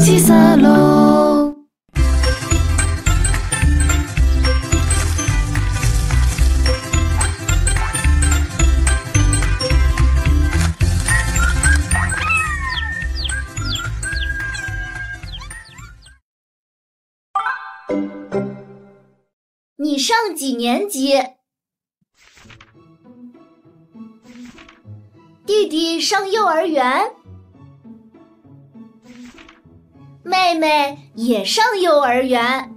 七色喽！你上几年级？弟弟上幼儿园，妹妹也上幼儿园，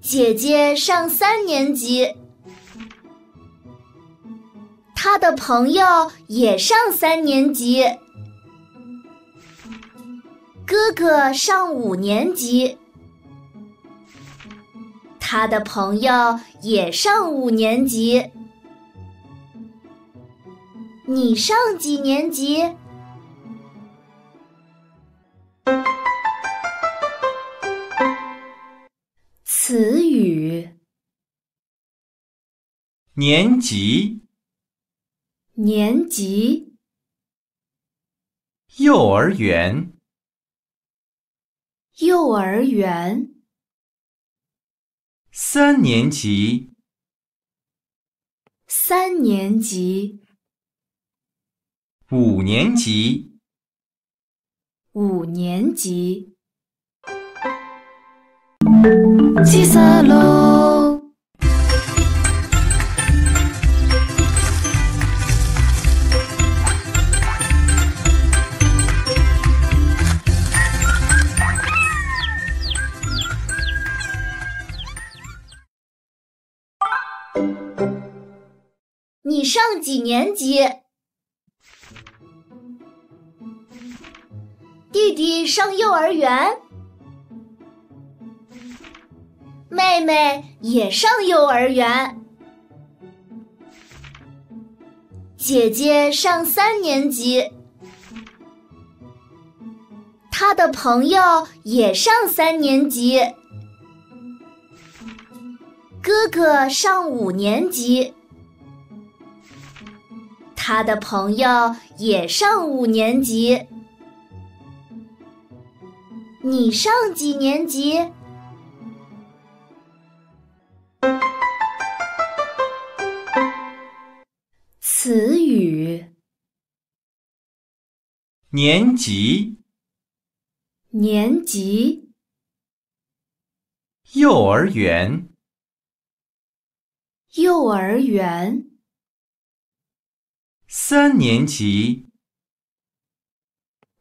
姐姐上三年级，她的朋友也上三年级，哥哥上五年级。他的朋友也上五年级，你上几年级？词语：年级、年级、幼儿园、幼儿园。三年级，三年级，五年级，五年级，七色喽！你上几年级？弟弟上幼儿园，妹妹也上幼儿园，姐姐上三年级，她的朋友也上三年级，哥哥上五年级。他的朋友也上五年级，你上几年级？词语：年级、年级、幼儿园、幼儿园。三年级，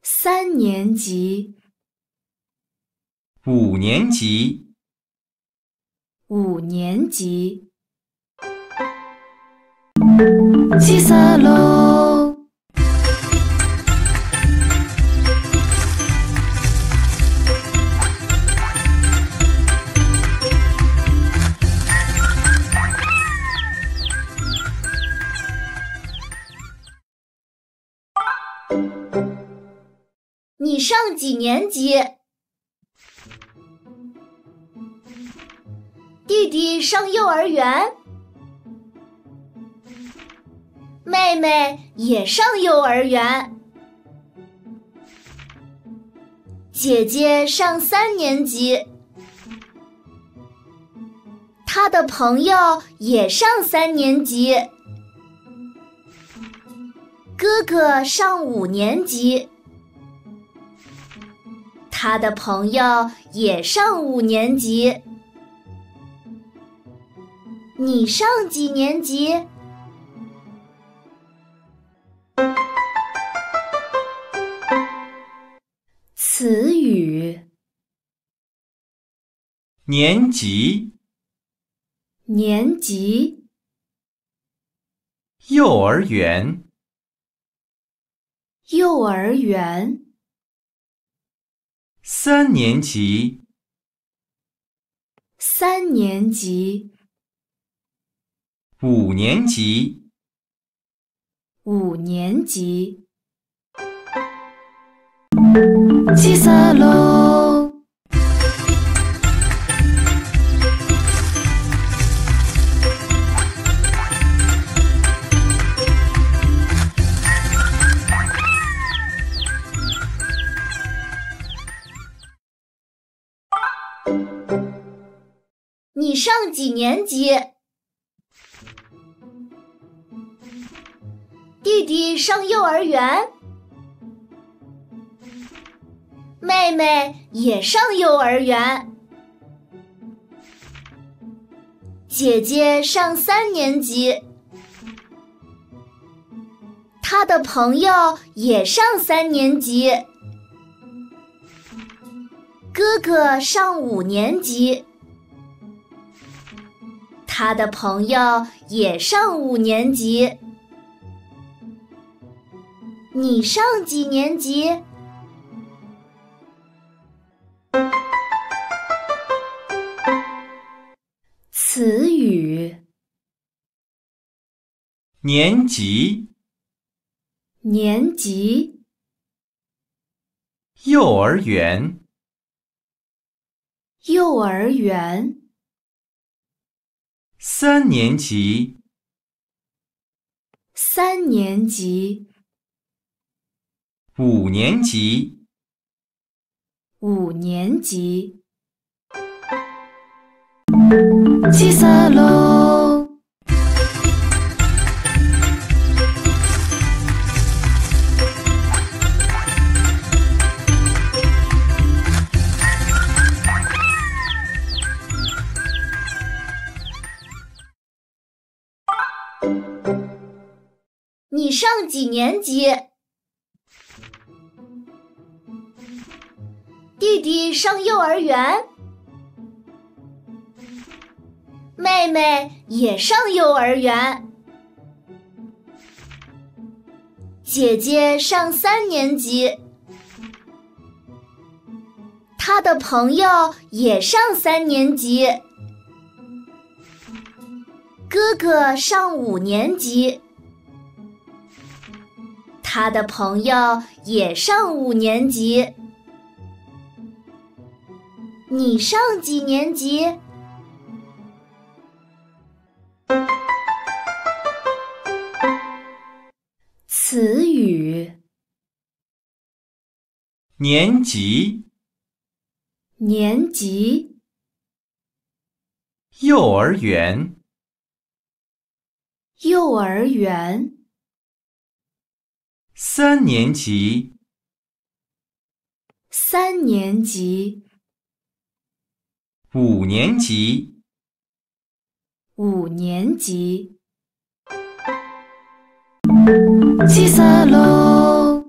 三年级，五年级，五年级，七色喽！你上几年级？弟弟上幼儿园，妹妹也上幼儿园，姐姐上三年级，她的朋友也上三年级，哥哥上五年级。他的朋友也上五年级，你上几年级？词语：年级、年级、幼儿园、幼儿园。三年级，三年级，五年级，五年级。七三六。你上几年级？弟弟上幼儿园，妹妹也上幼儿园，姐姐上三年级，她的朋友也上三年级，哥哥上五年级，他的朋友也上五年级。你上几年级？词语：年级、年级、幼儿园、幼儿园、三年级、三年级、五年级、五年级。起色喽！你上几年级？弟弟上幼儿园，妹妹也上幼儿园，姐姐上三年级，她的朋友也上三年级，哥哥上五年级。他的朋友也上五年级。你上几年级？词语：年级、年级、幼儿园、幼儿园、三年级、三年级、五年级、五年级。起色喽！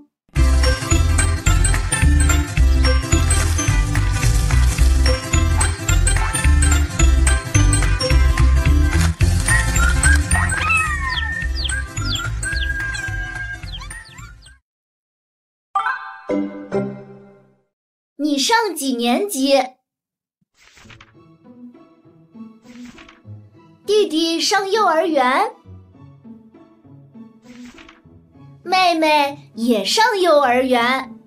你上几年级？弟弟上幼儿园，妹妹也上幼儿园，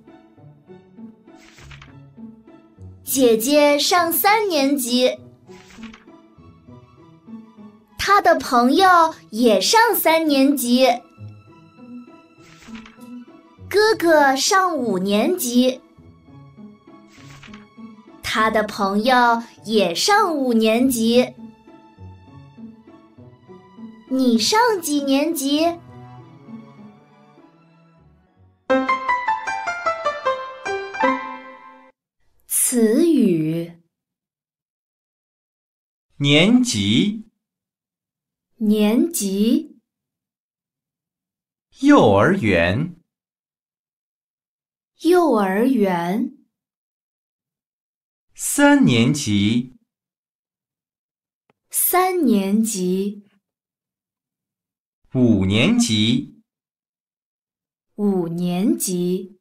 姐姐上三年级，她的朋友也上三年级，哥哥上五年级。他的朋友也上五年级。你上几年级？词语：年级、年级、幼儿园、幼儿园、三年级、三年级、五年级、五年级。